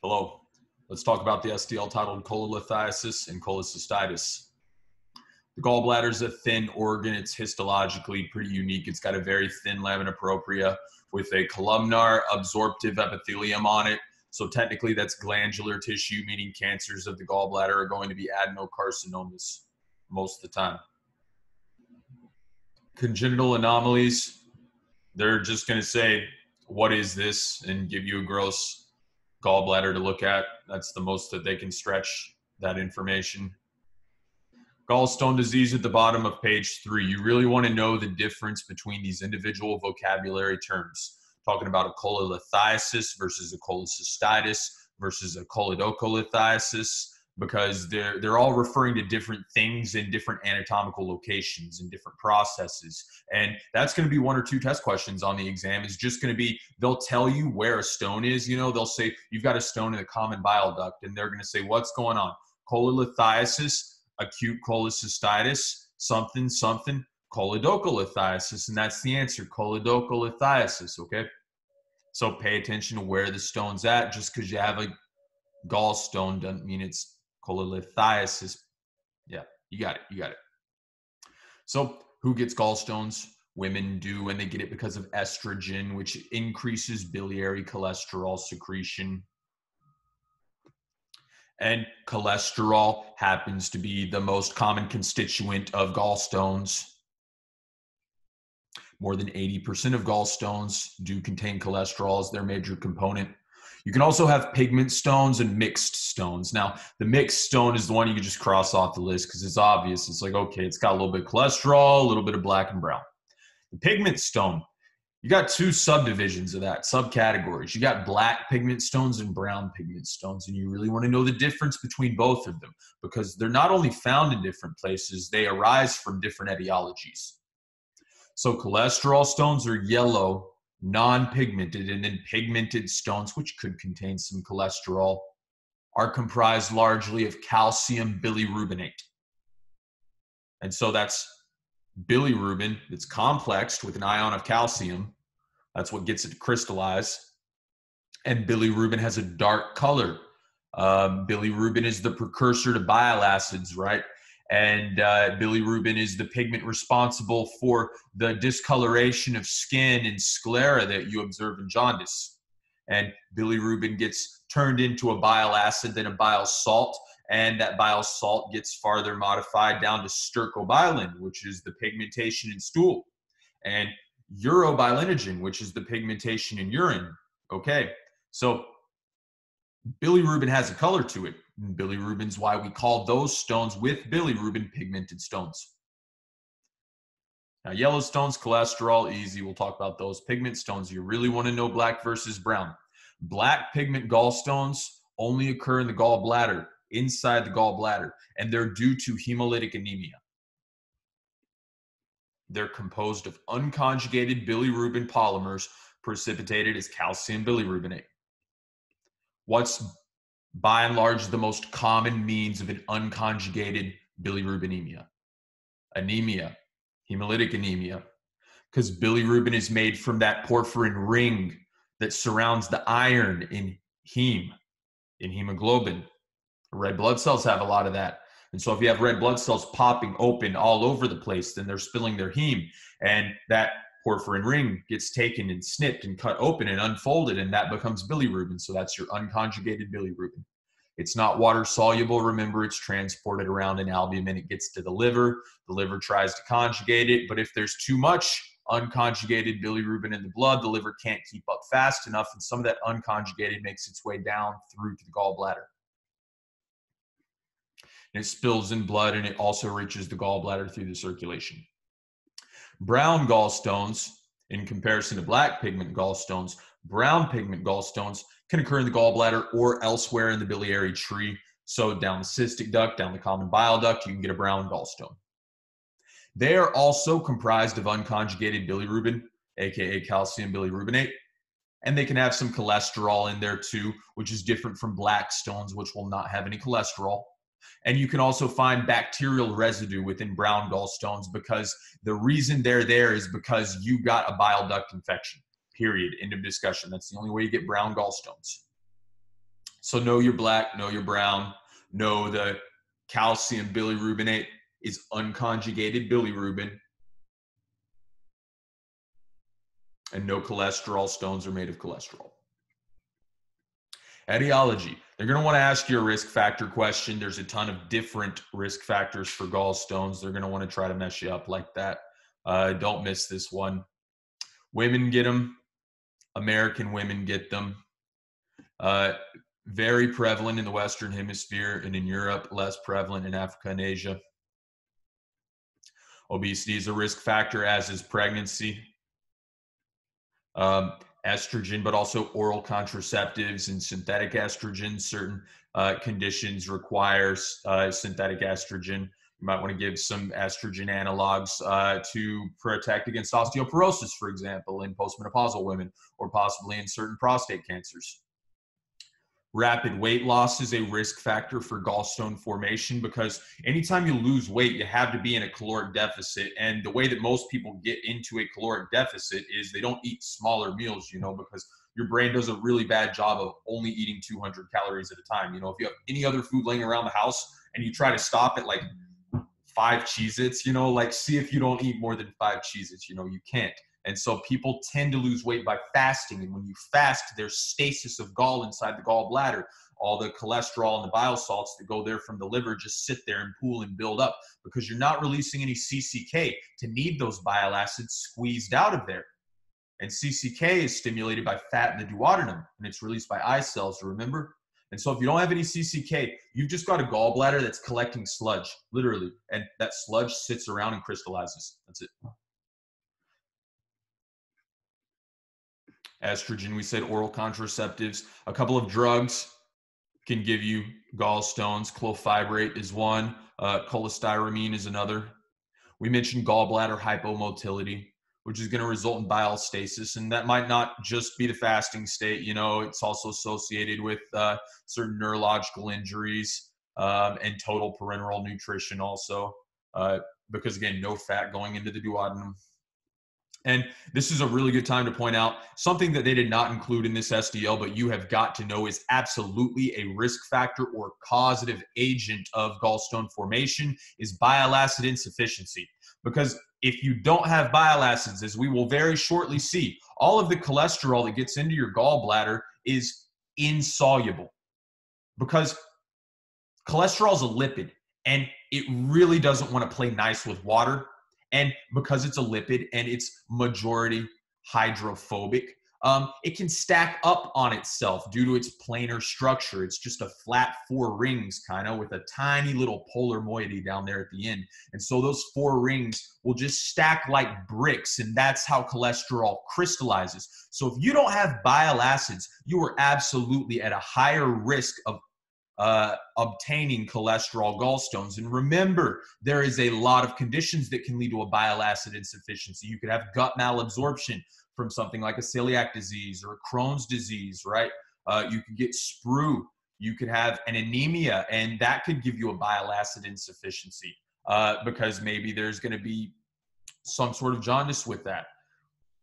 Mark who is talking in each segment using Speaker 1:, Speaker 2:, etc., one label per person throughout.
Speaker 1: Hello. Let's talk about the SDL titled cholelithiasis and cholecystitis. The gallbladder is a thin organ. It's histologically pretty unique. It's got a very thin lamina propria with a columnar absorptive epithelium on it. So technically that's glandular tissue, meaning cancers of the gallbladder are going to be adenocarcinomas most of the time. Congenital anomalies, they're just going to say, what is this? And give you a gross gallbladder to look at. That's the most that they can stretch that information. Gallstone disease at the bottom of page three. You really want to know the difference between these individual vocabulary terms. Talking about a cholelithiasis versus a cholecystitis versus a choledocholithiasis because they're they're all referring to different things in different anatomical locations and different processes. And that's going to be one or two test questions on the exam. Is just going to be they'll tell you where a stone is you know? They'll say you've got a stone in the common bile duct and they're going to say what's going on? Cholelithiasis acute cholecystitis something something choledocholithiasis and that's the answer choledocholithiasis okay? So pay attention to where the stone's at. Just because you have a gallstone doesn't mean it's cholelithiasis. Yeah, you got it. You got it. So, who gets gallstones? Women do, and they get it because of estrogen, which increases biliary cholesterol secretion. And cholesterol happens to be the most common constituent of gallstones. More than 80% of gallstones do contain cholesterol as their major component. You can also have pigment stones and mixed stones. Now, the mixed stone is the one you can just cross off the list because it's obvious. It's like, okay, it's got a little bit of cholesterol, a little bit of black and brown. The pigment stone, you got two subdivisions of that, subcategories. You got black pigment stones and brown pigment stones, and you really want to know the difference between both of them because they're not only found in different places, they arise from different etiologies. So, cholesterol stones are yellow non-pigmented and then pigmented stones which could contain some cholesterol are comprised largely of calcium bilirubinate. And so that's bilirubin that's complexed with an ion of calcium. That's what gets it to crystallize. And bilirubin has a dark color. Um, bilirubin is the precursor to bile acids right and uh, bilirubin is the pigment responsible for the discoloration of skin and sclera that you observe in jaundice. And bilirubin gets turned into a bile acid, then a bile salt, and that bile salt gets farther modified down to stercobilin, which is the pigmentation in stool, and urobilinogen, which is the pigmentation in urine. Okay, so bilirubin has a color to it. bilirubin's why we call those stones with bilirubin pigmented stones. Now, yellow stones, cholesterol, easy. We'll talk about those. Pigment stones, you really want to know black versus brown. Black pigment gallstones only occur in the gallbladder, inside the gallbladder, and they're due to hemolytic anemia. They're composed of unconjugated bilirubin polymers precipitated as calcium bilirubinate. What's by and large the most common means of an unconjugated bilirubinemia. Anemia, hemolytic anemia, because bilirubin is made from that porphyrin ring that surrounds the iron in heme, in hemoglobin. Red blood cells have a lot of that. And so if you have red blood cells popping open all over the place, then they're spilling their heme. And that porphyrin ring gets taken and snipped and cut open and unfolded, and that becomes bilirubin. So that's your unconjugated bilirubin. It's not water soluble. Remember, it's transported around in albumin. It gets to the liver. The liver tries to conjugate it, but if there's too much unconjugated bilirubin in the blood, the liver can't keep up fast enough, and some of that unconjugated makes its way down through to the gallbladder. And it spills in blood, and it also reaches the gallbladder through the circulation. Brown gallstones, in comparison to black pigment gallstones, brown pigment gallstones can occur in the gallbladder or elsewhere in the biliary tree. So down the cystic duct, down the common bile duct, you can get a brown gallstone. They are also comprised of unconjugated bilirubin, aka calcium bilirubinate, and they can have some cholesterol in there too, which is different from black stones, which will not have any cholesterol. And you can also find bacterial residue within brown gallstones because the reason they're there is because you got a bile duct infection. Period. End of discussion. That's the only way you get brown gallstones. So know your black, know your brown, know the calcium bilirubinate is unconjugated bilirubin. And no cholesterol stones are made of cholesterol. Etiology. They're going to want to ask you a risk factor question. There's a ton of different risk factors for gallstones. They're going to want to try to mess you up like that. Uh, don't miss this one. Women get them. American women get them. Uh, very prevalent in the Western Hemisphere and in Europe, less prevalent in Africa and Asia. Obesity is a risk factor, as is pregnancy. Um, estrogen, but also oral contraceptives and synthetic estrogen. Certain uh, conditions requires uh, synthetic estrogen. You might want to give some estrogen analogs uh, to protect against osteoporosis, for example, in postmenopausal women, or possibly in certain prostate cancers. Rapid weight loss is a risk factor for gallstone formation because anytime you lose weight, you have to be in a caloric deficit. And the way that most people get into a caloric deficit is they don't eat smaller meals, you know, because your brain does a really bad job of only eating 200 calories at a time. You know, if you have any other food laying around the house and you try to stop at like five Cheez Its, you know, like see if you don't eat more than five Cheez Its, you know, you can't. And so people tend to lose weight by fasting. And when you fast, there's stasis of gall inside the gallbladder. All the cholesterol and the bile salts that go there from the liver just sit there and pool and build up because you're not releasing any CCK to need those bile acids squeezed out of there. And CCK is stimulated by fat in the duodenum and it's released by I cells, remember? And so if you don't have any CCK, you've just got a gallbladder that's collecting sludge, literally. And that sludge sits around and crystallizes. That's it. Estrogen. We said oral contraceptives. A couple of drugs can give you gallstones. Clofibrate is one. Uh, cholestyramine is another. We mentioned gallbladder hypomotility, which is going to result in bile stasis, and that might not just be the fasting state. You know, it's also associated with uh, certain neurological injuries um, and total parenteral nutrition, also, uh, because again, no fat going into the duodenum. And this is a really good time to point out something that they did not include in this SDL, but you have got to know is absolutely a risk factor or causative agent of gallstone formation is bile acid insufficiency. Because if you don't have bile acids, as we will very shortly see, all of the cholesterol that gets into your gallbladder is insoluble. Because cholesterol is a lipid and it really doesn't want to play nice with water and because it's a lipid and it's majority hydrophobic, um, it can stack up on itself due to its planar structure. It's just a flat four rings kind of with a tiny little polar moiety down there at the end. And so those four rings will just stack like bricks, and that's how cholesterol crystallizes. So if you don't have bile acids, you are absolutely at a higher risk of uh, obtaining cholesterol gallstones. And remember, there is a lot of conditions that can lead to a bile acid insufficiency. You could have gut malabsorption from something like a celiac disease or a Crohn's disease, right? Uh, you could get sprue. You could have an anemia, and that could give you a bile acid insufficiency uh, because maybe there's going to be some sort of jaundice with that.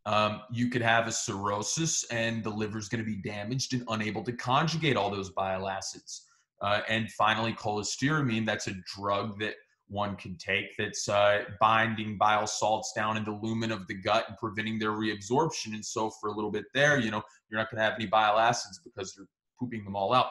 Speaker 1: Um, you could have a cirrhosis, and the liver is going to be damaged and unable to conjugate all those bile acids. Uh, and finally, cholestyramine, that's a drug that one can take that's uh, binding bile salts down in the lumen of the gut and preventing their reabsorption. And so, for a little bit there, you know, you're not going to have any bile acids because you're pooping them all out.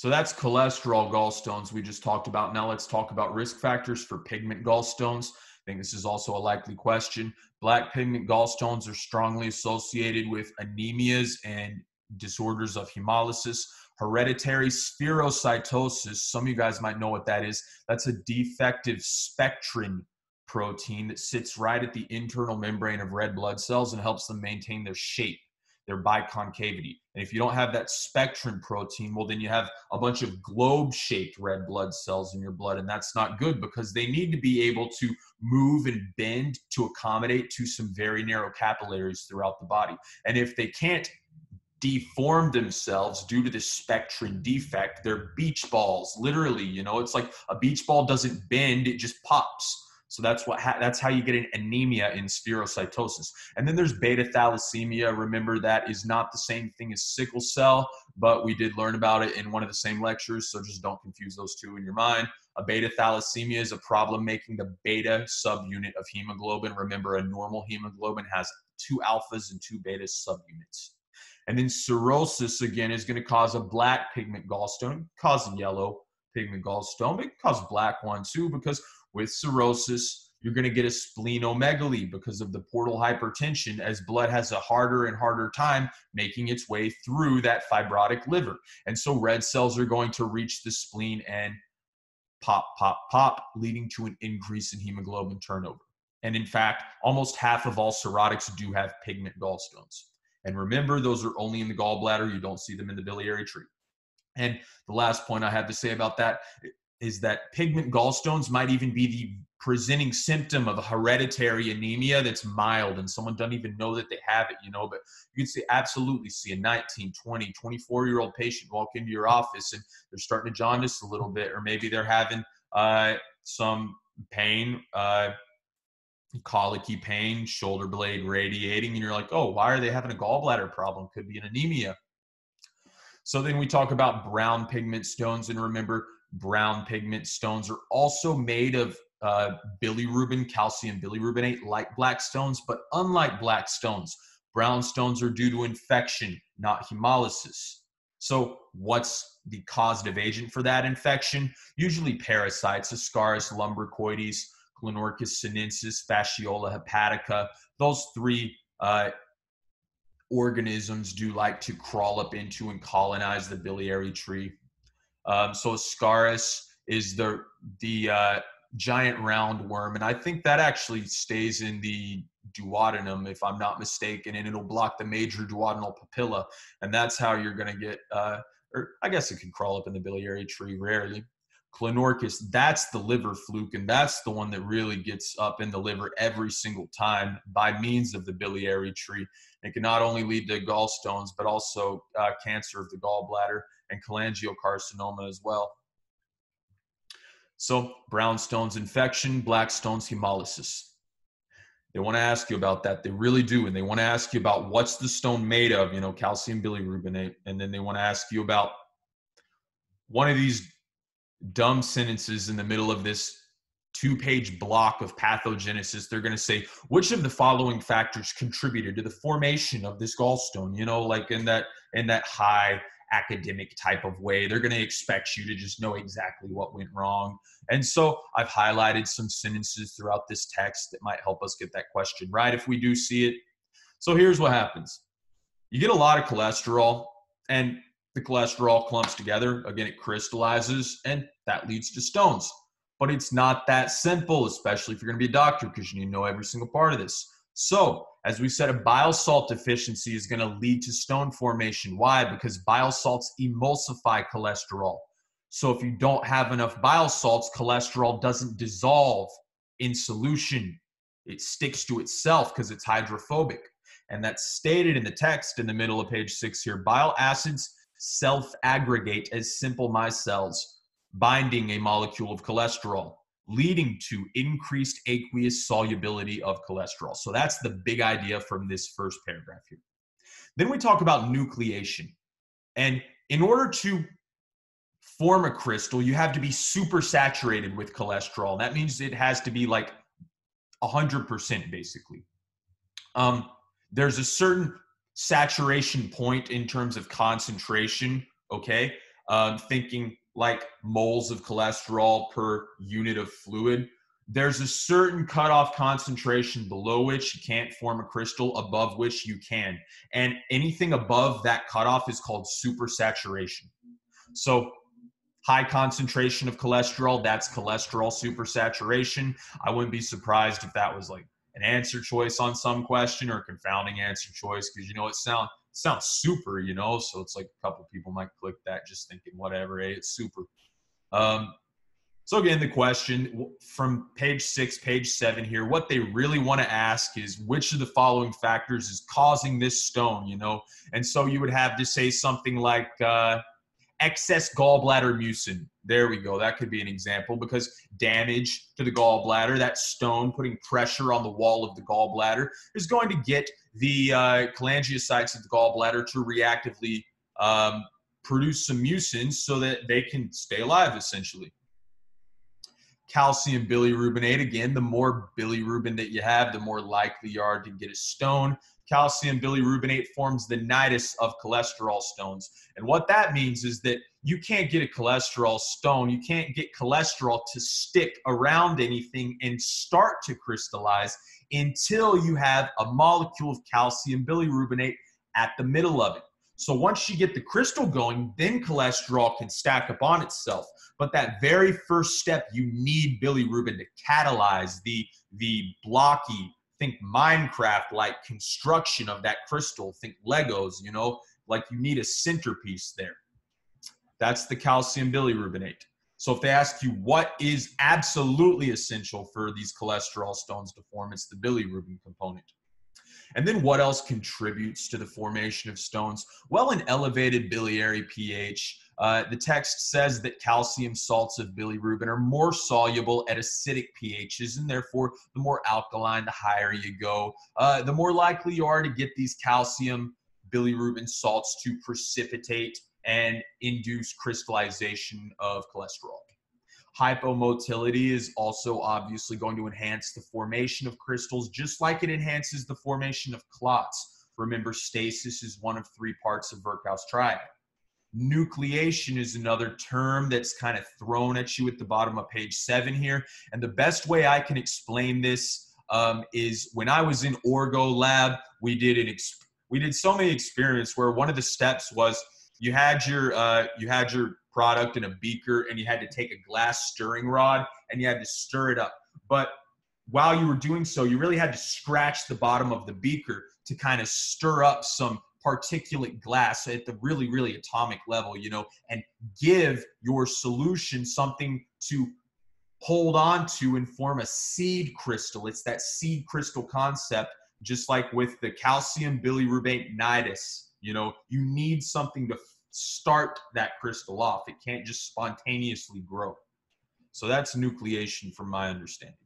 Speaker 1: So that's cholesterol gallstones we just talked about. Now let's talk about risk factors for pigment gallstones. I think this is also a likely question. Black pigment gallstones are strongly associated with anemias and disorders of hemolysis, hereditary spherocytosis. Some of you guys might know what that is. That's a defective spectrin protein that sits right at the internal membrane of red blood cells and helps them maintain their shape, their biconcavity. And if you don't have that spectrin protein, well, then you have a bunch of globe shaped red blood cells in your blood. And that's not good because they need to be able to move and bend to accommodate to some very narrow capillaries throughout the body. And if they can't deformed themselves due to the spectrin defect. They're beach balls, literally. You know, it's like a beach ball doesn't bend, it just pops. So that's what ha- that's how you get an anemia in spherocytosis. And then there's beta thalassemia. Remember that is not the same thing as sickle cell, but we did learn about it in one of the same lectures. So just don't confuse those two in your mind. A beta thalassemia is a problem making the beta subunit of hemoglobin. Remember, a normal hemoglobin has two alphas and two beta subunits. And then cirrhosis again is going to cause a black pigment gallstone, cause yellow pigment gallstone, but it can cause black one too because with cirrhosis, you're going to get a splenomegaly because of the portal hypertension as blood has a harder and harder time making its way through that fibrotic liver. And so red cells are going to reach the spleen and pop, pop, pop, leading to an increase in hemoglobin turnover. And in fact, almost half of all cirrhotics do have pigment gallstones. And remember, those are only in the gallbladder. You don't see them in the biliary tree. And the last point I have to say about that is that pigment gallstones might even be the presenting symptom of a hereditary anemia that's mild and someone doesn't even know that they have it, you know. But you can see absolutely see a 19, 20, 24 year old patient walk into your office and they're starting to jaundice a little bit, or maybe they're having uh, some pain, uh, colicky pain, shoulder blade radiating, and you're like, oh, why are they having a gallbladder problem? Could be an anemia. So then we talk about brown pigment stones, and remember, brown pigment stones are also made of uh, bilirubin, calcium bilirubinate, like black stones, but unlike black stones, brown stones are due to infection, not hemolysis. So, what's the causative agent for that infection? Usually parasites, Ascaris lumbricoides, Clonorchis sinensis, Fasciola hepatica. Those three uh, organisms do like to crawl up into and colonize the biliary tree. Um, so Ascaris is the the uh, giant round worm, and I think that actually stays in the duodenum, if I'm not mistaken, and it'll block the major duodenal papilla, and that's how you're going to get. Uh, or I guess it can crawl up in the biliary tree rarely. Clonorchis, that's the liver fluke, and that's the one that really gets up in the liver every single time by means of the biliary tree. It can not only lead to gallstones, but also uh, cancer of the gallbladder and cholangiocarcinoma as well. So, brown stones infection, black stones hemolysis. They want to ask you about that. They really do. And they want to ask you about what's the stone made of, you know, calcium bilirubinate. And then they want to ask you about one of these dumb sentences in the middle of this two page block of pathogenesis, they're going to say, which of the following factors contributed to the formation of this gallstone? You know, like in that, in that high academic type of way. They're going to expect you to just know exactly what went wrong. And so I've highlighted some sentences throughout this text that might help us get that question right if we do see it. So here's what happens you get a lot of cholesterol, and the cholesterol clumps together. Again, it crystallizes, and that leads to stones. But it's not that simple, especially if you're going to be a doctor, because you need to know every single part of this. So, as we said, a bile salt deficiency is going to lead to stone formation. Why? Because bile salts emulsify cholesterol. So, if you don't have enough bile salts, cholesterol doesn't dissolve in solution. It sticks to itself because it's hydrophobic. And that's stated in the text in the middle of page six here. Bile acids self aggregate as simple micelles, binding a molecule of cholesterol, leading to increased aqueous solubility of cholesterol. So that's the big idea from this first paragraph here. Then we talk about nucleation. And in order to form a crystal, you have to be super saturated with cholesterol. That means it has to be like 100% basically. Um, there's a certain saturation point in terms of concentration, okay? Um, thinking like moles of cholesterol per unit of fluid. There's a certain cutoff concentration below which you can't form a crystal, above which you can. And anything above that cutoff is called supersaturation. So, high concentration of cholesterol, that's cholesterol supersaturation. I wouldn't be surprised if that was like an answer choice on some question or confounding answer choice because you know it sounds sounds super, you know. So it's like a couple people might click that just thinking whatever, hey, it's super. Um, so again, the question from page six, page seven here, what they really want to ask is which of the following factors is causing this stone, you know? And so you would have to say something like uh, excess gallbladder mucin. There we go. That could be an example because damage to the gallbladder, that stone putting pressure on the wall of the gallbladder, is going to get the uh, cholangiocytes of the gallbladder to reactively um, produce some mucin so that they can stay alive essentially. Calcium bilirubinate, again, the more bilirubin that you have, the more likely you are to get a stone. Calcium bilirubinate forms the nidus of cholesterol stones. And what that means is that you can't get a cholesterol stone, you can't get cholesterol to stick around anything and start to crystallize until you have a molecule of calcium bilirubinate at the middle of it. So once you get the crystal going, then cholesterol can stack up on itself. But that very first step, you need bilirubin to catalyze the, the blocky, think Minecraft like construction of that crystal. Think Legos, you know, like you need a centerpiece there. That's the calcium bilirubinate. So if they ask you what is absolutely essential for these cholesterol stones to form, it's the bilirubin component. And then what else contributes to the formation of stones? Well, an elevated biliary pH. Uh, the text says that calcium salts of bilirubin are more soluble at acidic pHs, and therefore, the more alkaline, the higher you go, uh, the more likely you are to get these calcium bilirubin salts to precipitate and induce crystallization of cholesterol. Hypomotility is also obviously going to enhance the formation of crystals, just like it enhances the formation of clots. Remember, stasis is one of three parts of Virchow's triad. Nucleation is another term that's kind of thrown at you at the bottom of page seven here. And the best way I can explain this um, is when I was in Orgo lab, we did an exp- we did so many experiments where one of the steps was you had your uh, you had your product in a beaker and you had to take a glass stirring rod and you had to stir it up. But while you were doing so, you really had to scratch the bottom of the beaker to kind of stir up some particulate glass at the really, really atomic level, you know, and give your solution something to hold on to and form a seed crystal. It's that seed crystal concept, just like with the calcium bilirubate nidus. You know, you need something to start that crystal off. It can't just spontaneously grow. So that's nucleation from my understanding.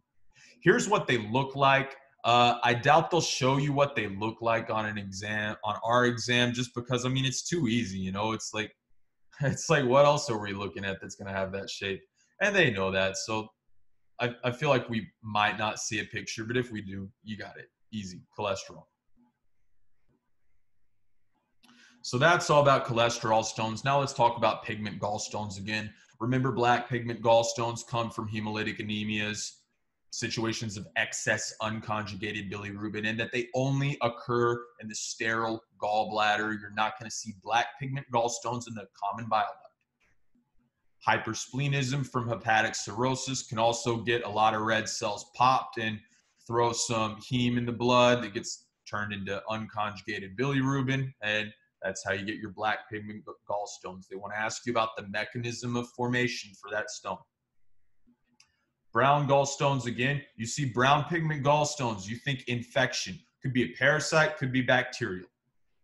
Speaker 1: Here's what they look like. Uh, I doubt they'll show you what they look like on an exam, on our exam, just because I mean it's too easy. You know, it's like, it's like what else are we looking at that's going to have that shape? And they know that, so I, I feel like we might not see a picture, but if we do, you got it. Easy cholesterol. So that's all about cholesterol stones. Now let's talk about pigment gallstones again. Remember, black pigment gallstones come from hemolytic anemias, situations of excess unconjugated bilirubin, and that they only occur in the sterile gallbladder. You're not going to see black pigment gallstones in the common bile duct. Hypersplenism from hepatic cirrhosis can also get a lot of red cells popped and throw some heme in the blood that gets turned into unconjugated bilirubin and that's how you get your black pigment gallstones. They want to ask you about the mechanism of formation for that stone. Brown gallstones, again, you see brown pigment gallstones, you think infection. Could be a parasite, could be bacterial.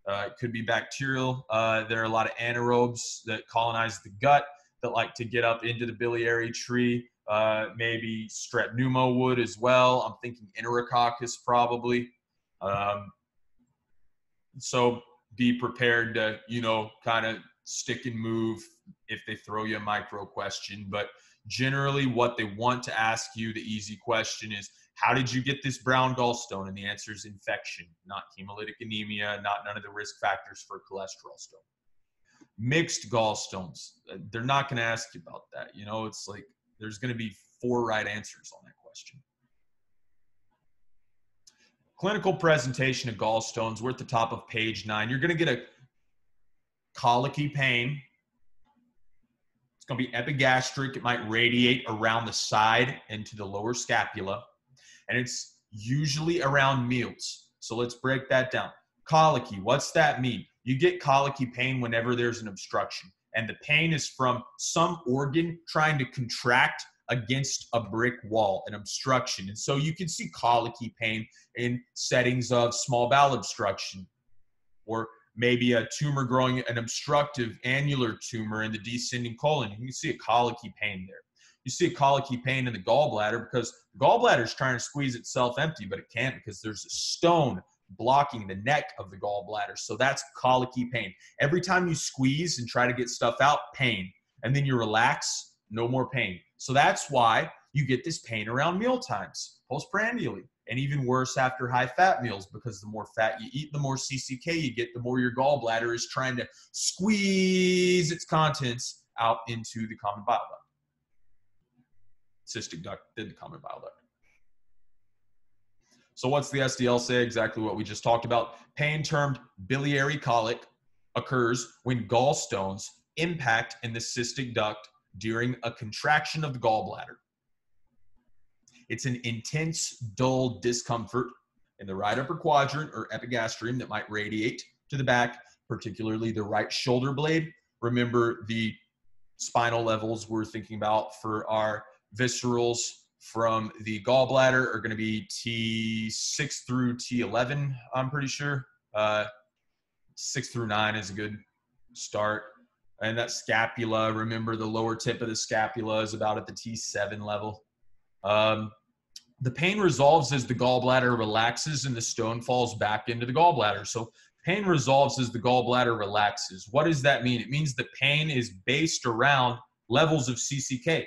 Speaker 1: Uh, it could be bacterial. Uh, there are a lot of anaerobes that colonize the gut that like to get up into the biliary tree. Uh, maybe strep pneumo would as well. I'm thinking enterococcus probably. Um, so be prepared to, you know, kind of stick and move if they throw you a micro question. But generally, what they want to ask you, the easy question is, how did you get this brown gallstone? And the answer is infection, not hemolytic anemia, not none of the risk factors for cholesterol stone. Mixed gallstones, uh, they're not going to ask you about that. You know, it's like there's going to be four right answers on that question. Clinical presentation of gallstones. We're at the top of page nine. You're going to get a colicky pain. Going to be epigastric. It might radiate around the side into the lower scapula. And it's usually around meals. So let's break that down. Colicky, what's that mean? You get colicky pain whenever there's an obstruction. And the pain is from some organ trying to contract against a brick wall, an obstruction. And so you can see colicky pain in settings of small bowel obstruction or maybe a tumor growing, an obstructive annular tumor in the descending colon. You can see a colicky pain there. You see a colicky pain in the gallbladder because the gallbladder is trying to squeeze itself empty, but it can't because there's a stone blocking the neck of the gallbladder. So that's colicky pain. Every time you squeeze and try to get stuff out, pain. And then you relax, no more pain. So that's why you get this pain around meal times, postprandially, and even worse after high fat meals because the more fat you eat, the more CCK you get, the more your gallbladder is trying to squeeze its contents out into the common bile duct. Cystic duct, then the common bile duct. So what's the SDL say? Exactly what we just talked about. Pain termed biliary colic occurs when gallstones impact in the cystic duct during a contraction of the gallbladder. It's an intense, dull discomfort in the right upper quadrant or epigastrium that might radiate to the back, particularly the right shoulder blade. Remember the spinal levels we're thinking about for our viscerals from the gallbladder are going to be T6 through T11, I'm pretty sure. Uh, 6 through 9 is a good start. And that scapula, remember the lower tip of the scapula is about at the T7 level. Um, the pain resolves as the gallbladder relaxes and the stone falls back into the gallbladder. So pain resolves as the gallbladder relaxes. What does that mean? It means the pain is based around levels of CCK.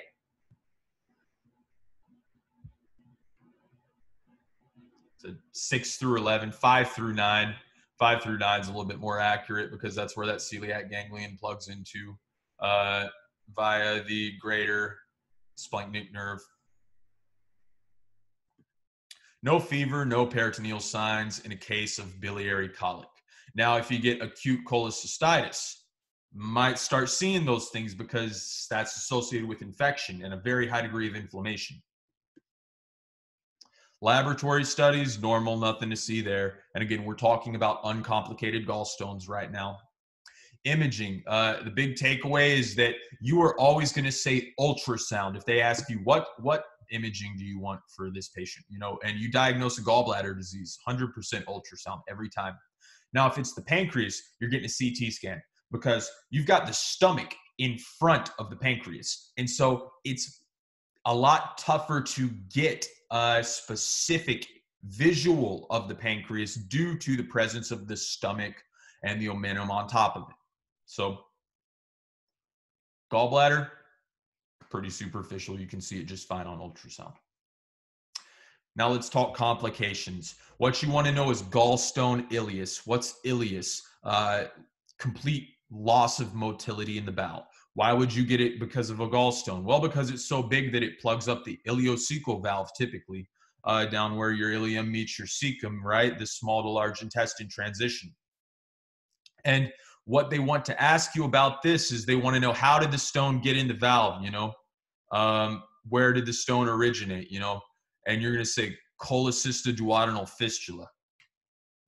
Speaker 1: So 6 through 11, 5 through 9. 5 through 9 is a little bit more accurate because that's where that celiac ganglion plugs into uh, via the greater splanchnic nerve no fever, no peritoneal signs in a case of biliary colic. Now, if you get acute cholecystitis, might start seeing those things because that's associated with infection and a very high degree of inflammation. Laboratory studies, normal, nothing to see there. And again, we're talking about uncomplicated gallstones right now. Imaging, uh, the big takeaway is that you are always going to say ultrasound. If they ask you what what imaging do you want for this patient? You know, and you diagnose a gallbladder disease, 100% ultrasound every time. Now, if it's the pancreas, you're getting a CT scan because you've got the stomach in front of the pancreas. And so it's a lot tougher to get a specific visual of the pancreas due to the presence of the stomach and the omentum on top of it. So, gallbladder, pretty superficial. You can see it just fine on ultrasound. Now let's talk complications. What you want to know is gallstone ileus. What's ileus? Uh, complete loss of motility in the bowel. Why would you get it because of a gallstone? Well, because it's so big that it plugs up the ileocecal valve typically uh, down where your ileum meets your cecum, right? The small to large intestine transition. And what they want to ask you about this is they want to know how did the stone get in the valve, you know? um, where did the stone originate? You know, and you're going to say cholecystoduodenal fistula.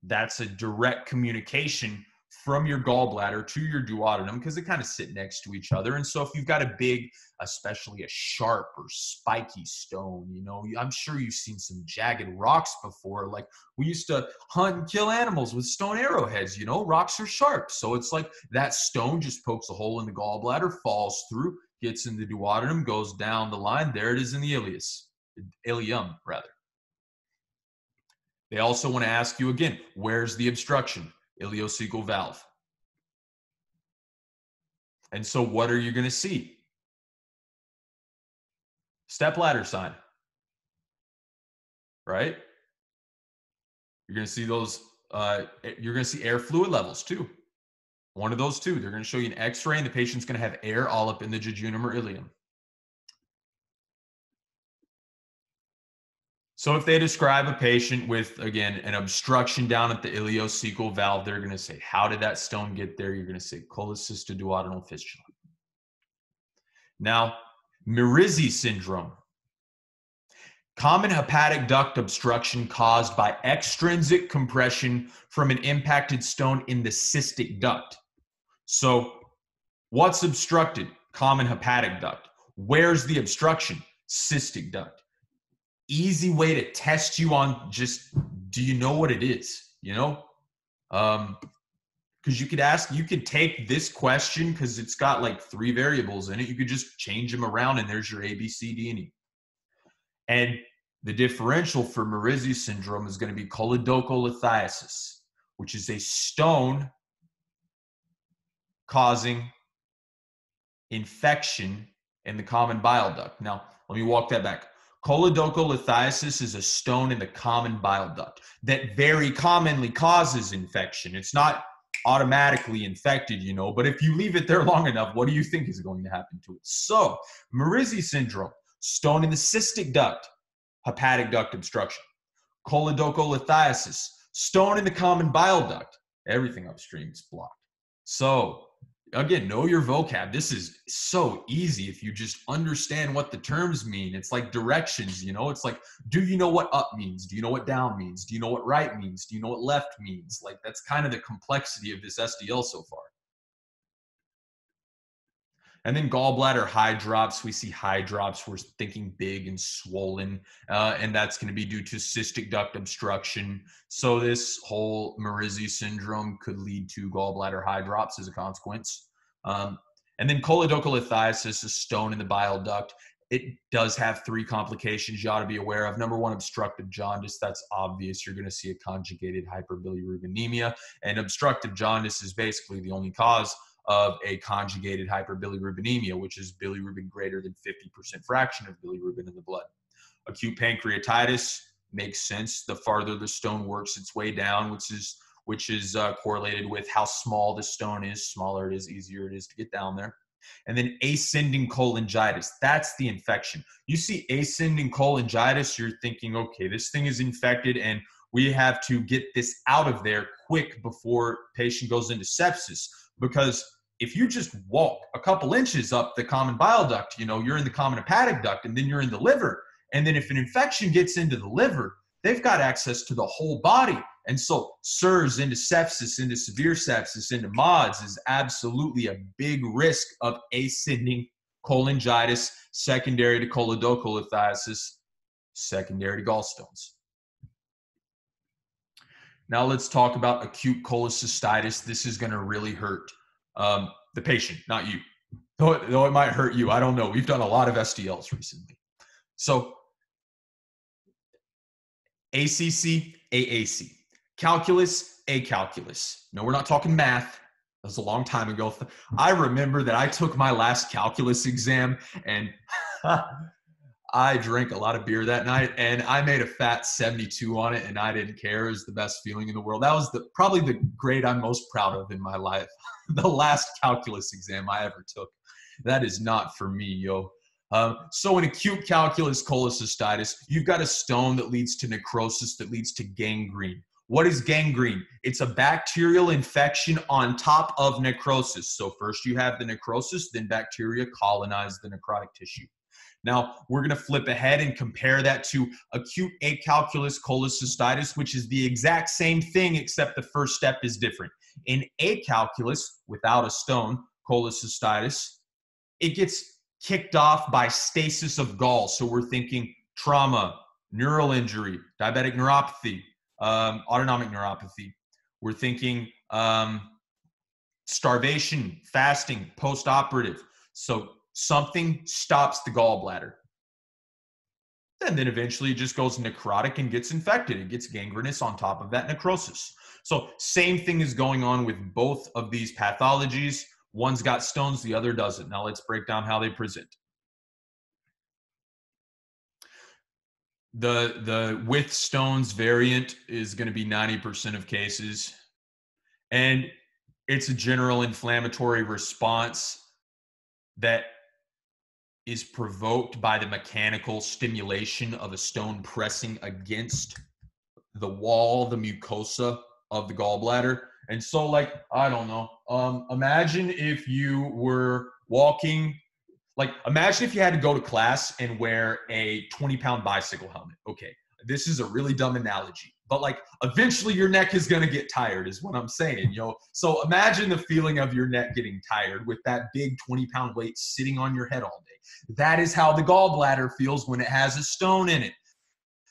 Speaker 1: That's a direct communication from your gallbladder to your duodenum because they kind of sit next to each other. And so if you've got a big, especially a sharp or spiky stone, you know, I'm sure you've seen some jagged rocks before. Like we used to hunt and kill animals with stone arrowheads, you know, rocks are sharp. So it's like that stone just pokes a hole in the gallbladder, falls through, gets in the duodenum, goes down the line. There it is in the ileus, ileum rather. They also want to ask you again, where's the obstruction? Ileocecal valve. And so what are you going to see? Step ladder sign. Right? You're going to see those, uh, you're going to see air fluid levels too. One of those two. They're going to show you an x-ray and the patient's going to have air all up in the jejunum or ileum. So if they describe a patient with, again, an obstruction down at the ileocecal valve, they're going to say, how did that stone get there? You're going to say cholecystoduodenal fistula. Now, Mirizzi syndrome. Common hepatic duct obstruction caused by extrinsic compression from an impacted stone in the cystic duct. So, what's obstructed? Common hepatic duct. Where's the obstruction? Cystic duct. Easy way to test you on just do you know what it is? You know, um, because because you could ask, you could take this question because it's got like three variables in it. You could just change them around, and there's your A, B, C, D, and E. And the differential for Mirizzi syndrome is going to be choledocholithiasis, which is a stone causing infection in the common bile duct. Now, let me walk that back. Choledocholithiasis is a stone in the common bile duct that very commonly causes infection. It's not automatically infected, you know, but if you leave it there long enough, what do you think is going to happen to it? So, Mirizzi syndrome, stone in the cystic duct, hepatic duct obstruction. Choledocholithiasis, stone in the common bile duct, everything upstream is blocked. So, again, know your vocab. This is so easy if you just understand what the terms mean. It's like directions, you know? It's like, do you know what up means? Do you know what down means? Do you know what right means? Do you know what left means? Like, that's kind of the complexity of this SDL so far. And then gallbladder hydrops, we see hydrops. We're thinking big and swollen, uh, and that's going to be due to cystic duct obstruction. So this whole Mirizzi syndrome could lead to gallbladder hydrops as a consequence. Um, and then choledocholithiasis, a stone in the bile duct. It does have three complications you ought to be aware of. Number one, obstructive jaundice. That's obvious. You're going to see a conjugated hyperbilirubinemia. And obstructive jaundice is basically the only cause of a conjugated hyperbilirubinemia, which is bilirubin greater than 50% fraction of bilirubin in the blood. Acute pancreatitis makes sense. The farther the stone works its way down, which is which is uh, correlated with how small the stone is. Smaller it is, easier it is to get down there. And then ascending cholangitis, that's the infection. You see ascending cholangitis, you're thinking, okay, this thing is infected and we have to get this out of there quick before patient goes into sepsis because if you just walk a couple inches up the common bile duct, you know, you're in the common hepatic duct and then you're in the liver. And then if an infection gets into the liver, they've got access to the whole body. And so SIRS into sepsis, into severe sepsis, into MODS is absolutely a big risk of ascending cholangitis, secondary to choledocholithiasis, secondary to gallstones. Now let's talk about acute cholecystitis. This is going to really hurt um, the patient, not you. Though it, though it might hurt you, I don't know. We've done a lot of SDLs recently. So, ACC, AAC, calculus, A calculus. No, we're not talking math. That was a long time ago. I remember that I took my last calculus exam and I drank a lot of beer that night and I made a fat 72 on it and I didn't care. Was the best feeling in the world. That was the probably the grade I'm most proud of in my life. the last calculus exam I ever took. That is not for me, yo. Um, so in acute calculous cholecystitis, you've got a stone that leads to necrosis that leads to gangrene. What is gangrene? It's a bacterial infection on top of necrosis. So first you have the necrosis, then bacteria colonize the necrotic tissue. Now, we're going to flip ahead and compare that to acute acalculous cholecystitis, which is the exact same thing, except the first step is different. In acalculous, without a stone, cholecystitis, it gets kicked off by stasis of gall. So we're thinking trauma, neural injury, diabetic neuropathy, um, autonomic neuropathy. We're thinking um, starvation, fasting, post operative. So something stops the gallbladder. And then eventually it just goes necrotic and gets infected. It gets gangrenous on top of that necrosis. So, same thing is going on with both of these pathologies. One's got stones, the other doesn't. Now, let's break down how they present. The, the with stones variant is going to be 90% of cases. And it's a general inflammatory response that is provoked by the mechanical stimulation of a stone pressing against the wall, the mucosa of the gallbladder. And so, like, I don't know. Um, imagine if you were walking, like, imagine if you had to go to class and wear a 20 pound bicycle helmet. Okay, this is a really dumb analogy but like eventually your neck is going to get tired is what i'm saying you know so imagine the feeling of your neck getting tired with that big 20 pound weight sitting on your head all day that is how the gallbladder feels when it has a stone in it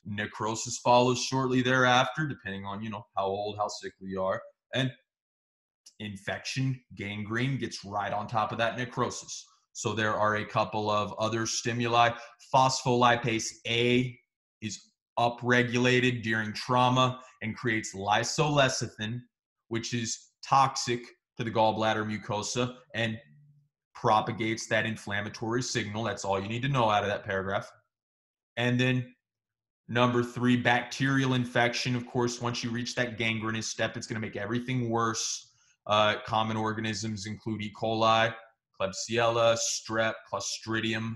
Speaker 1: necrosis follows shortly thereafter depending on you know how old how sick we are and infection, gangrene gets right on top of that necrosis. So there are a couple of other stimuli. Phospholipase A is upregulated during trauma and creates lysolecithin, which is toxic to the gallbladder mucosa and propagates that inflammatory signal. That's all you need to know out of that paragraph. And then number three, bacterial infection. Of course, once you reach that gangrenous step, it's going to make everything worse. Uh, common organisms include E. coli, Klebsiella, strep, Clostridium.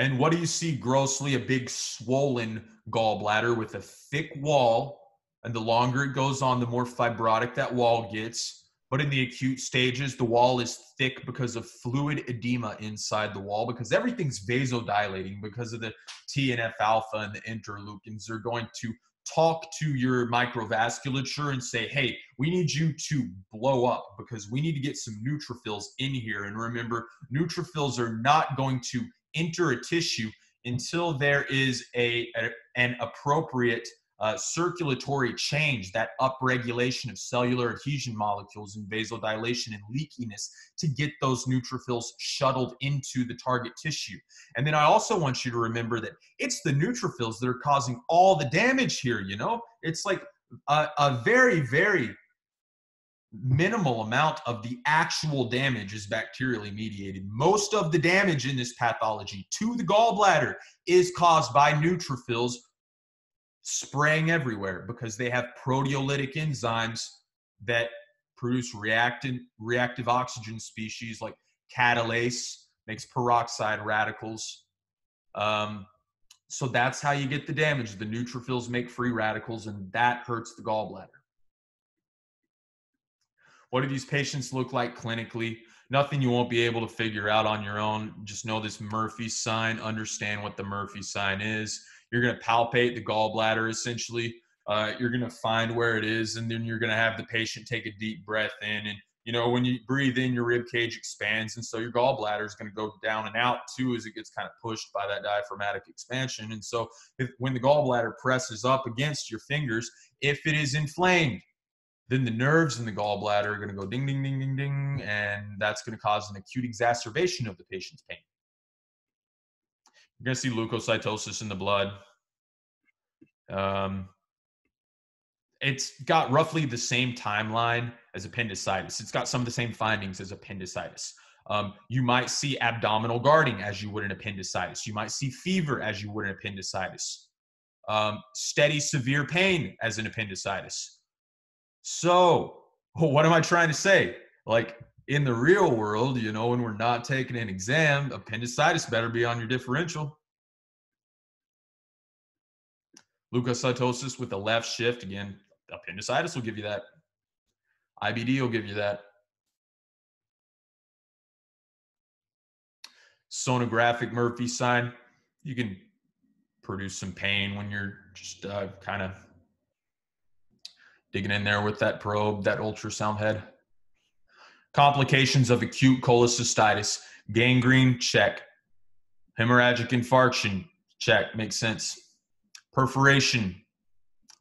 Speaker 1: And what do you see grossly? A big swollen gallbladder with a thick wall. And the longer it goes on, the more fibrotic that wall gets. But in the acute stages, the wall is thick because of fluid edema inside the wall because everything's vasodilating because of the TNF alpha and the interleukins. They're going to talk to your microvasculature and say, hey, we need you to blow up because we need to get some neutrophils in here. And remember, neutrophils are not going to enter a tissue until there is a, a an appropriate uh, circulatory change, that upregulation of cellular adhesion molecules and vasodilation and leakiness to get those neutrophils shuttled into the target tissue. And then I also want you to remember that it's the neutrophils that are causing all the damage here, you know? It's like a, a very, very minimal amount of the actual damage is bacterially mediated. Most of the damage in this pathology to the gallbladder is caused by neutrophils spraying everywhere because they have proteolytic enzymes that produce reactant reactive oxygen species like catalase makes peroxide radicals. Um, so that's how you get the damage. The neutrophils make free radicals and that hurts the gallbladder what do these patients look like clinically nothing you won't be able to figure out on your own just know this murphy sign understand what the murphy sign is you're going to palpate the gallbladder essentially. Uh, you're going to find where it is, and then you're going to have the patient take a deep breath in. And you know, when you breathe in, your rib cage expands, and so your gallbladder is going to go down and out too as it gets kind of pushed by that diaphragmatic expansion. And so, if, when the gallbladder presses up against your fingers, if it is inflamed, then the nerves in the gallbladder are going to go ding, ding, ding, ding, ding, and that's going to cause an acute exacerbation of the patient's pain. You're going to see leukocytosis in the blood. Um, it's got roughly the same timeline as appendicitis. It's got some of the same findings as appendicitis. Um, you might see abdominal guarding as you would in appendicitis. You might see fever as you would in appendicitis. Um, steady severe pain as an appendicitis. So, what am I trying to say? Like in the real world, you know, when we're not taking an exam, appendicitis better be on your differential. Leukocytosis with a left shift, again, appendicitis will give you that. IBD will give you that. Sonographic Murphy sign, you can produce some pain when you're just uh, kind of digging in there with that probe, that ultrasound head. Complications of acute cholecystitis, gangrene, check. Hemorrhagic infarction, check, makes sense. Perforation,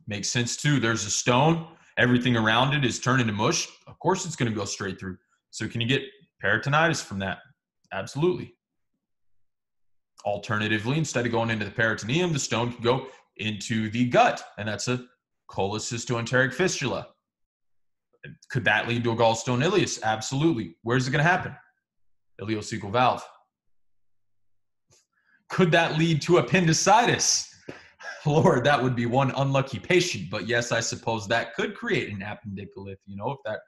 Speaker 1: makes sense too. There's a stone, everything around it is turning to mush. Of course, it's going to go straight through. So, can you get peritonitis from that? Absolutely. Alternatively, instead of going into the peritoneum, the stone can go into the gut, and that's a cholecystoenteric fistula. Could that lead to a gallstone ileus? Absolutely. Where's it going to happen? Ileocecal valve. Could that lead to appendicitis? Lord, that would be one unlucky patient. But yes, I suppose that could create an appendicolith, you know, if that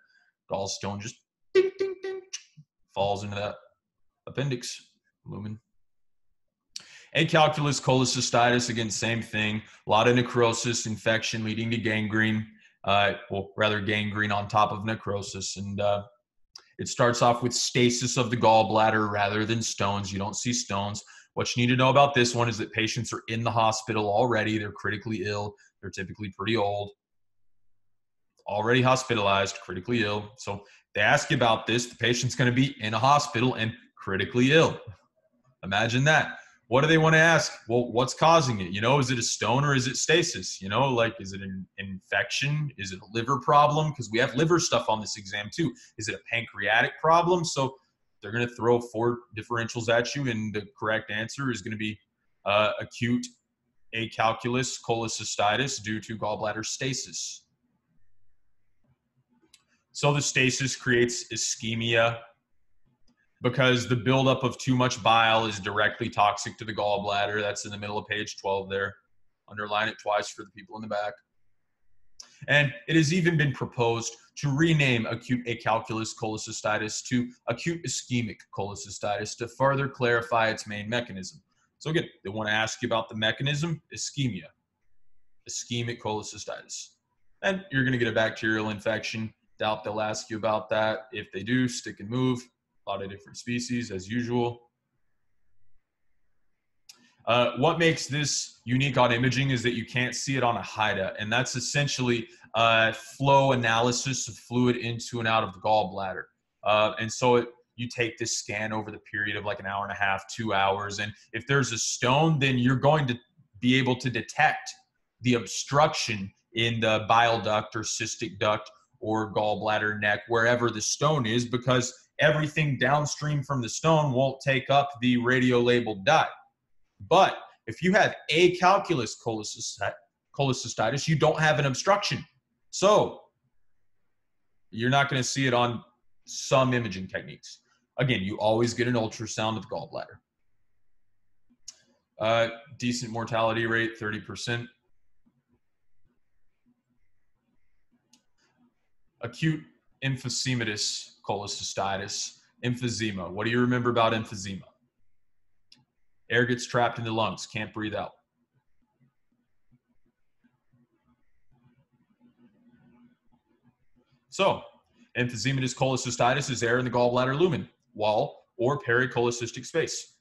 Speaker 1: gallstone just ding, ding, ding, falls into that appendix lumen. Acalculous cholecystitis, again, same thing. A lot of necrosis, infection leading to gangrene uh, well, rather gangrene on top of necrosis. And uh, it starts off with stasis of the gallbladder rather than stones. You don't see stones. What you need to know about this one is that patients are in the hospital already. They're critically ill. They're typically pretty old, already hospitalized, critically ill. So they ask you about this. The patient's going to be in a hospital and critically ill. Imagine that. What do they want to ask? Well, what's causing it? You know, is it a stone or is it stasis? You know, like, is it an infection? Is it a liver problem? Because we have liver stuff on this exam too. Is it a pancreatic problem? So they're going to throw four differentials at you, and the correct answer is going to be uh, acute acalculous cholecystitis due to gallbladder stasis. So the stasis creates ischemia because the buildup of too much bile is directly toxic to the gallbladder. That's in the middle of page 12 there. Underline it twice for the people in the back. And it has even been proposed to rename acute acalculous cholecystitis to acute ischemic cholecystitis to further clarify its main mechanism. So again, they want to ask you about the mechanism, ischemia, ischemic cholecystitis. And you're going to get a bacterial infection. Doubt they'll ask you about that. If they do, stick and move. A lot of different species as usual. Uh, what makes this unique on imaging is that you can't see it on a HIDA, and that's essentially a flow analysis of fluid into and out of the gallbladder. Uh, and so it you take this scan over the period of like an hour and a half, two hours. And if there's a stone, then you're going to be able to detect the obstruction in the bile duct or cystic duct or gallbladder neck, wherever the stone is, because everything downstream from the stone won't take up the radio labeled dye. But if you have acalculous cholecystitis, you don't have an obstruction. So you're not going to see it on some imaging techniques. Again, you always get an ultrasound of gallbladder. Uh, decent mortality rate, 30%. Acute emphysematous cholecystitis, emphysema. What do you remember about emphysema? Air gets trapped in the lungs, can't breathe out. So, emphysematous cholecystitis is air in the gallbladder lumen wall, or pericholecystic space.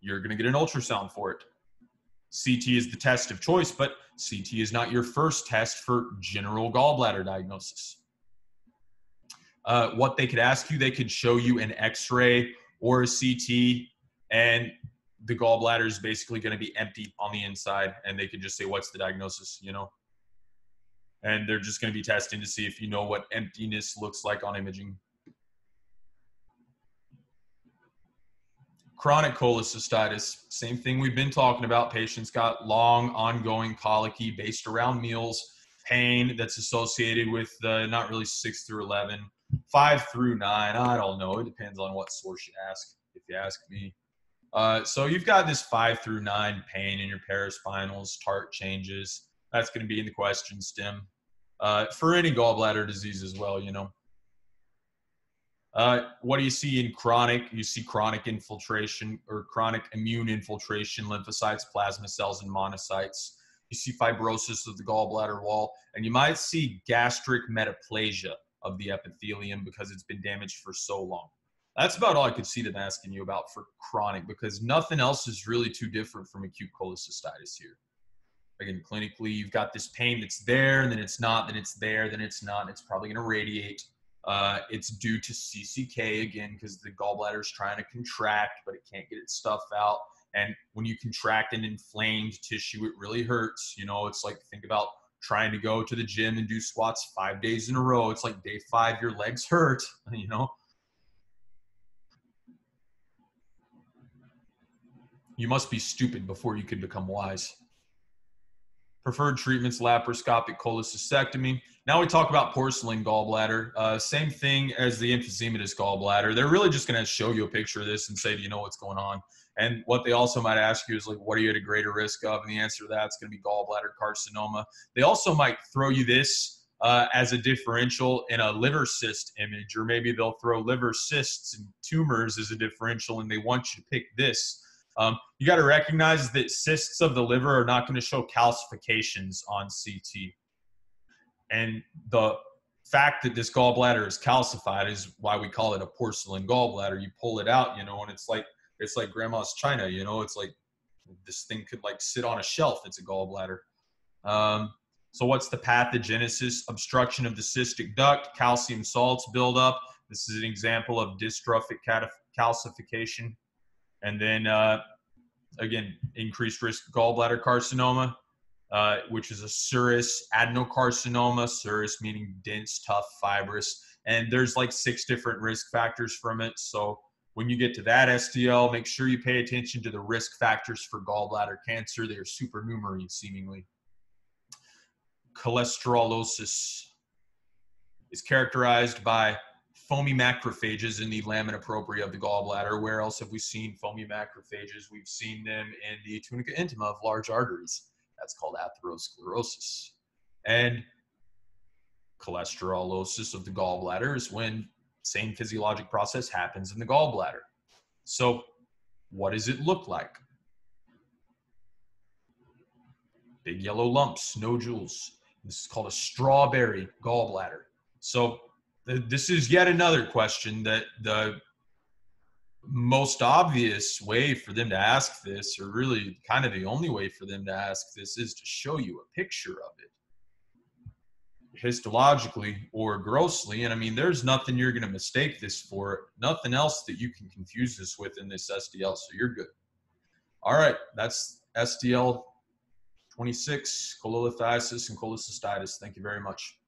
Speaker 1: You're going to get an ultrasound for it. CT is the test of choice, but CT is not your first test for general gallbladder diagnosis. Uh, what they could ask you, they could show you an x ray or a CT, and the gallbladder is basically going to be empty on the inside, and they could just say, What's the diagnosis? You know? And they're just going to be testing to see if you know what emptiness looks like on imaging. Chronic cholecystitis, same thing we've been talking about. Patients got long, ongoing colicky based around meals, pain that's associated with uh, not really six through 11, five through nine. I don't know. It depends on what source you ask, if you ask me. Uh, so you've got this five through nine pain in your paraspinals, TART changes. That's going to be in the question stem. Uh, for any gallbladder disease as well, you know. Uh, what do you see in chronic? You see chronic infiltration or chronic immune infiltration, lymphocytes, plasma cells, and monocytes. You see fibrosis of the gallbladder wall, and you might see gastric metaplasia of the epithelium because it's been damaged for so long. That's about all I could see them asking you about for chronic because nothing else is really too different from acute cholecystitis here. Again, clinically, you've got this pain that's there, and then it's not, then it's there, then it's not. It's probably going to radiate uh, it's due to CCK again because the gallbladder is trying to contract, but it can't get its stuff out. And when you contract an inflamed tissue, it really hurts. You know, it's like think about trying to go to the gym and do squats five days in a row. It's like day five, your legs hurt. You know. You must be stupid before you can become wise. Preferred treatments, laparoscopic cholecystectomy. Now we talk about porcelain gallbladder. Uh, same thing as the emphysematous gallbladder. They're really just going to show you a picture of this and say, do you know what's going on? And what they also might ask you is like, what are you at a greater risk of? And the answer to that is going to be gallbladder carcinoma. They also might throw you this uh, as a differential in a liver cyst image, or maybe they'll throw liver cysts and tumors as a differential, and they want you to pick this. Um, you got to recognize that cysts of the liver are not going to show calcifications on CT. And the fact that this gallbladder is calcified is why we call it a porcelain gallbladder. You pull it out, you know, and it's like it's like grandma's china, you know, it's like this thing could like sit on a shelf. It's a gallbladder. Um, so what's the pathogenesis? Obstruction of the cystic duct, calcium salts buildup. This is an example of dystrophic calcification. And then, uh, again, increased risk gallbladder carcinoma, uh, which is a scirrhous adenocarcinoma, scirrhous meaning dense, tough, fibrous. And there's like six different risk factors from it. So when you get to that SDL, make sure you pay attention to the risk factors for gallbladder cancer. They are supernumerary, seemingly. Cholesterolosis is characterized by foamy macrophages in the lamina propria of the gallbladder. Where else have we seen foamy macrophages? We've seen them in the tunica intima of large arteries. That's called atherosclerosis. And cholesterolosis of the gallbladder is when same physiologic process happens in the gallbladder. So what does it look like? Big yellow lumps, nodules. This is called a strawberry gallbladder. So th- this is yet another question that the most obvious way for them to ask this, or really kind of the only way for them to ask this, is to show you a picture of it histologically or grossly. And I mean, there's nothing you're going to mistake this for, nothing else that you can confuse this with in this SDL. So you're good. All right, that's SDL 26, cholelithiasis and cholecystitis. Thank you very much.